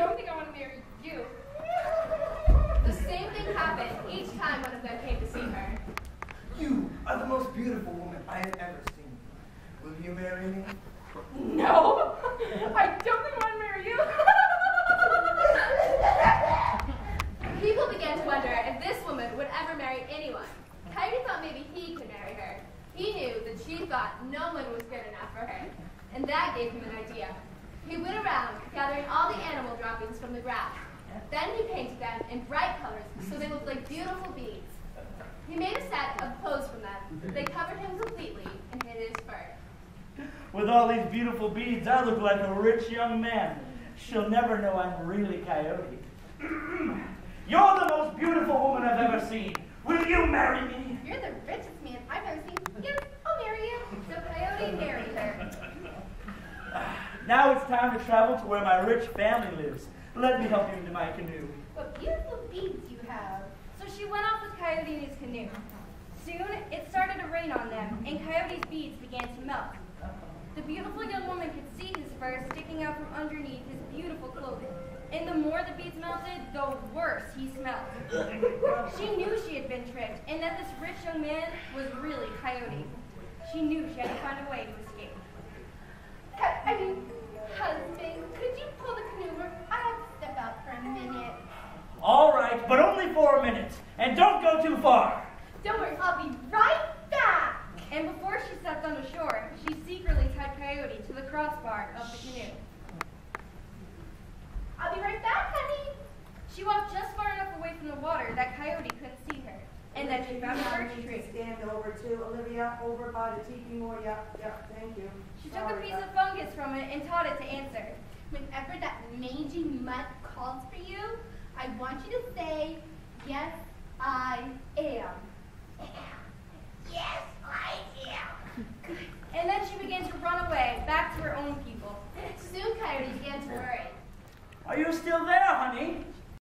don't think I want to marry you. The same thing happened each time one of them came to see her. You are the most beautiful woman I have ever seen. Will you marry me? No, I don't think I want to marry you. People began to wonder if this woman would ever marry anyone. Coyote thought maybe he could marry her. He knew that she thought no one was good enough for her, and that gave him an idea. He went around gathering all the animal droppings from the grass. Then he painted them in bright colors so they looked like beautiful beads. He made a set of clothes from them. They covered him completely and hid his fur. With all these beautiful beads, I look like a rich young man. She'll never know I'm really Coyote. You're the most beautiful woman I've ever seen. Will you marry me? You're the richest man I've ever seen. Yes, I'll marry you. So Coyote married her. Now it's time to travel to where my rich family lives. Let me help you into my canoe. What beautiful beads you have. So she went off with Coyote's in canoe. Soon it started to rain on them, and Coyote's beads began to melt. Uh-huh. The beautiful young woman could see his fur sticking out from underneath his beautiful clothing. And the more the beads melted, the worse he smelled. She knew she had been tricked, and that this rich young man was really Coyote. She knew she had to find a way to escape. Right, but only for a minute. And don't go too far. Don't worry, I'll be right back. And before she stepped on the shore, she secretly tied Coyote to the crossbar of the canoe. I'll be right back, honey. She walked just far enough away from the water that Coyote couldn't see her. And then she found a birch tree. Stand over to Olivia, over by the tiki more. Yeah, yeah, thank you. She took a piece of fungus from it and taught it to answer. Whenever that mangy mutt calls for you, I want you to say, yes, I am. Yes, I am. And then she began to run away, back to her own people. Soon Coyote began to worry. Are you still there?